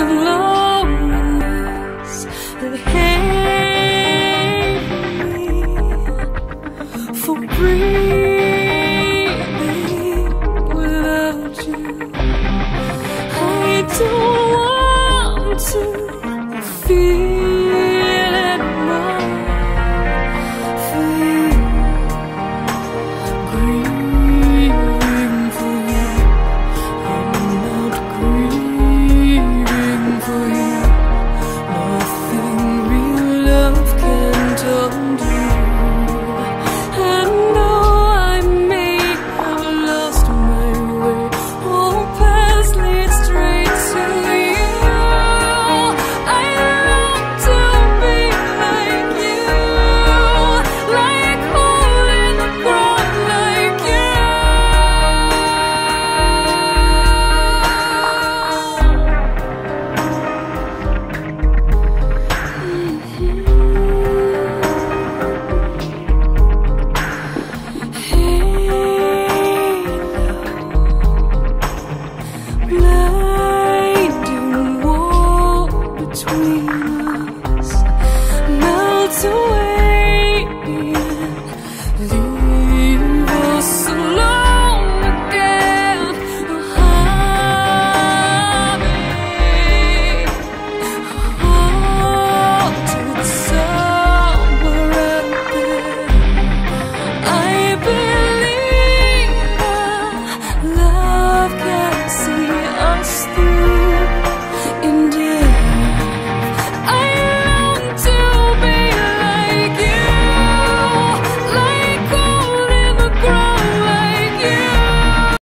of loneliness that hate me for breathing without you. I don't want to feel.